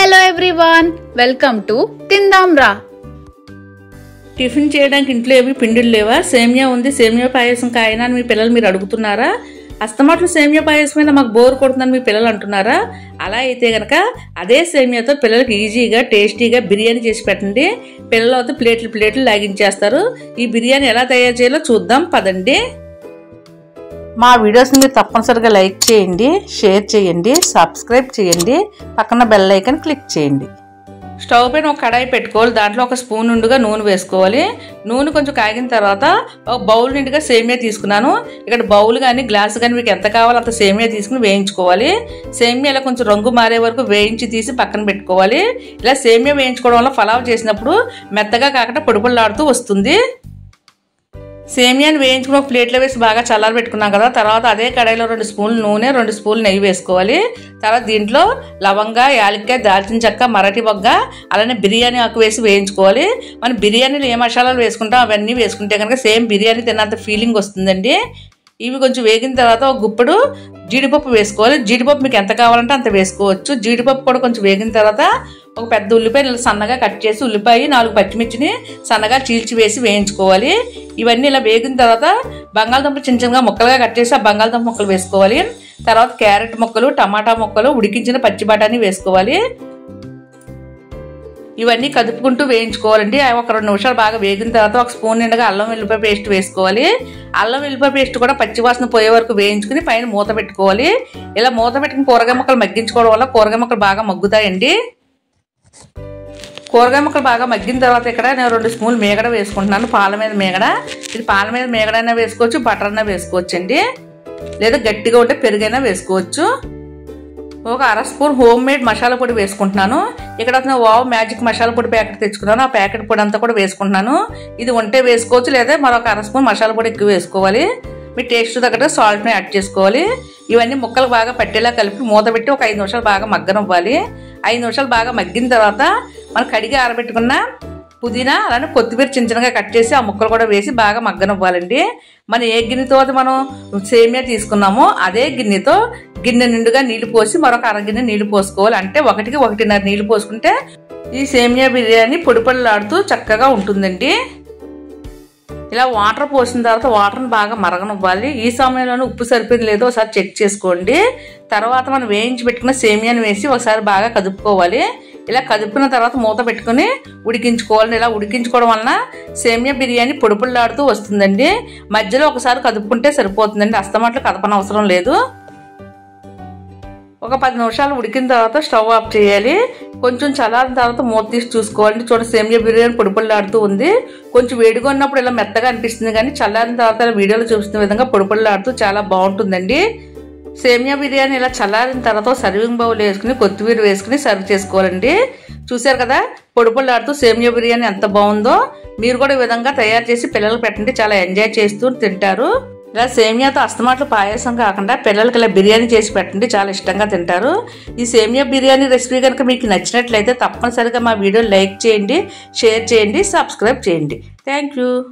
Hello everyone welcome to తిందాం రా tiffin చేయడానికి ఇంట్లో ఏమి పిండిలు లేవా? సేమియా ఉంది సేమియా పాయసం కాయనా అని మీ పిల్లలు మీరు అడుగుతున్నారా? అస్తమాట్లు సేమియా పాయసం మీద మాకు బోర్ కొడుతుందని మీ పిల్లలు అంటున్నారా? అలా అయితే గనక అదే సేమియాతో పిల్లలకి ఈజీగా టేస్టీగా బిర్యానీ చేసి పెట్టండి. పిల్లలతో ప్లేట్లు ప్లేట్లు లాగించేస్తారు. ఈ బిర్యానీ ఎలా తయారు చేయాలో చూద్దాం పదండి. మా వీడియోస్ని మీరు తప్పనిసరిగా లైక్ చేయండి షేర్ చేయండి సబ్స్క్రైబ్ చేయండి పక్కన బెల్ ఐకన్ క్లిక్ చేయండి. స్టవ్ పైన ఒక కడాయి పెట్టుకోవాలి. దాంట్లో ఒక స్పూన్ నిండుగా నూనె వేసుకోవాలి. నూనె కొంచెం కాగిన తర్వాత ఒక బౌల్ నిండుగా సేమియా తీసుకున్నాను. ఇక్కడ బౌల్ కానీ గ్లాస్ కానీ మీకు ఎంత కావాలో అంత సేమియా తీసుకుని వేయించుకోవాలి. సేమియాలో కొంచెం రంగు మారే వరకు వేయించి తీసి పక్కన పెట్టుకోవాలి. ఇలా సేమియా వేయించుకోవడం వల్ల ఫలావ్ చేసినప్పుడు మెత్తగా కాకుండా పొడిపొడలాడుతూ వస్తుంది. సేమియాని వేయించుకుని ఒక ప్లేట్లో వేసి బాగా చల్లారి పెట్టుకున్నాం కదా తర్వాత అదే కడాయిలో రెండు స్పూన్లు నూనె రెండు స్పూన్లు నెయ్యి వేసుకోవాలి. తర్వాత దీంట్లో లవంగా యాలక్కాయ దాల్చిన చెక్క మరటి బొగ్గ అలానే బిర్యానీ ఆకు వేసి వేయించుకోవాలి. మనం బిర్యానీలో ఏ మసాలాలు వేసుకుంటాం అవన్నీ వేసుకుంటే కనుక సేమ్ బిర్యానీ తిన్నంత ఫీలింగ్ వస్తుందండి. ఇవి కొంచెం వేగిన తర్వాత ఒక గుప్పుడు జీడిపప్పు వేసుకోవాలి. జీడిపప్పు మీకు ఎంత కావాలంటే అంత వేసుకోవచ్చు. జీడిపప్పు కూడా కొంచెం వేగిన తర్వాత ఒక పెద్ద ఉల్లిపాయ ఇలా సన్నగా కట్ చేసి ఉల్లిపాయ నాలుగు పచ్చిమిర్చిని సన్నగా చీల్చి వేసి వేయించుకోవాలి. ఇవన్నీ ఇలా వేగిన తర్వాత బంగాళదుంప చిన్న చిన్నగా ముక్కలుగా కట్ చేసి ఆ బంగాళదుంప ముక్కలు వేసుకోవాలి. తర్వాత క్యారెట్ ముక్కలు టమాటా ముక్కలు ఉడికించిన పచ్చి బఠానీ వేసుకోవాలి. ఇవన్నీ కదుపుకుంటూ వేయించుకోవాలండి. అవి ఒక రెండు నిమిషాలు బాగా వేగిన తర్వాత ఒక స్పూన్ నిండుగా అల్లం వెల్లిపాయ పేస్ట్ వేసుకోవాలి. అల్లం వెల్లిపాయ పేస్ట్ కూడా పచ్చివాసన పోయే వరకు వేయించుకుని పైన మూత పెట్టుకోవాలి. ఇలా మూత పెట్టుకుని కూరగాయ మొక్కలు మగ్గించుకోవడం వల్ల కూరగాయ మొక్కలు బాగా మగ్గుతాయండి. కూరగాయ ముక్కలు బాగా మగ్గిన తర్వాత ఇక్కడ నేను రెండు స్పూన్లు మేగడ వేసుకుంటున్నాను పాల మీద మేగడ. ఇది పాల మీద మేగడైనా వేసుకోవచ్చు బటర్ అయినా వేసుకోవచ్చు అండి లేదా గట్టిగా ఉంటే పెరుగైనా వేసుకోవచ్చు. ఒక అర స్పూన్ హోమ్ మేడ్ మసాలా పొడి వేసుకుంటున్నాను. ఇక్కడ వావ్ మ్యాజిక్ మసాలా పొడి ప్యాకెట్ తెచ్చుకున్నాను. ఆ ప్యాకెట్ పొడి అంతా కూడా వేసుకుంటున్నాను. ఇది ఉంటే వేసుకోవచ్చు లేదా మరొక అర స్పూన్ మసాలా పొడి ఎక్కువ వేసుకోవాలి. మీ టేస్ట్ తగ్గట్టు సాల్ట్ని యాడ్ చేసుకోవాలి. ఇవన్నీ ముక్కలు బాగా పట్టేలా కలిపి మూత పెట్టి ఒక ఐదు నిమిషాలు బాగా మగ్గనివ్వాలి. ఐదు నిమిషాలు బాగా మగ్గిన తర్వాత మనం కడిగి ఆరబెట్టుకున్న పుదీనా అలానే కొత్తిమీర చిన్న చిన్నగా కట్ చేసి ఆ ముక్కలు కూడా వేసి బాగా మగ్గనివ్వాలండి. మనం ఏ గిన్నెతో అది మనం సేమియా తీసుకున్నామో అదే గిన్నెతో గిన్నె నిండుగా నీళ్ళు పోసి మరొక అరగిన్నె నీళ్ళు పోసుకోవాలి. అంటే ఒకటికి ఒకటిన్నర నీళ్ళు పోసుకుంటే ఈ సేమియా బిర్యానీ పొడిపళ్ళలాడుతూ చక్కగా ఉంటుందండి. ఇలా వాటర్ పోసిన తర్వాత వాటర్ని బాగా మరగనివ్వాలి. ఈ సమయంలోనే ఉప్పు సరిపోయింది లేదో ఒకసారి చెక్ చేసుకోండి. తర్వాత మనం వేయించి పెట్టుకున్న సేమియాని వేసి ఒకసారి బాగా కదుపుకోవాలి. ఇలా కదుపుకున్న తర్వాత మూత పెట్టుకుని ఉడికించుకోవాలి ఇలా ఉడికించుకోవడం వలన సేమియా బిర్యానీ పొడిపుల్లాడుతూ వస్తుందండి. మధ్యలో ఒకసారి కదుపుకుంటే సరిపోతుందండి. అస్తమాట్లు కదపన అవసరం లేదు. ఒక పది నిమిషాలు ఉడికిన తర్వాత స్టవ్ ఆఫ్ చేయాలి. కొంచెం చల్లారిన తర్వాత మూత తీసి చూసుకోవాలి చూడండి సేమియా బిర్యానీ పొడిపొడిలాడుతూ ఉంది. కొంచెం వేడిగా ఉన్నప్పుడు ఇలా మెత్తగా అనిపిస్తుంది కానీ చల్లారిన తర్వాత వీడియోలో చూస్తున్న విధంగా పొడిపొడిలాడుతూ చాలా బాగుంటుందండి. సేమియా బిర్యానీ ఇలా చల్లారిన తర్వాత సర్వింగ్ బౌల్ వేసుకుని కొత్తిమీర వేసుకుని సర్వ్ చేసుకోవాలండి. చూశారు కదా? పొడిపొడిలాడుతూ సేమియా బిర్యానీ ఎంత బాగుందో. మీరు కూడా ఈ విధంగా తయారు చేసి పిల్లలకు పెట్టండి. చాలా ఎంజాయ్ చేస్తూ తింటారు. ఇలా సేమియాతో అస్తమాట్లు పాయసం కాకుండా పిల్లలకి ఇలా బిర్యానీ చేసి పెట్టండి. చాలా ఇష్టంగా తింటారు. ఈ సేమియా బిర్యానీ రెసిపీ కనుక మీకు నచ్చినట్లయితే తప్పనిసరిగా మా వీడియో లైక్ చేయండి షేర్ చేయండి సబ్స్క్రైబ్ చేయండి. Thank you.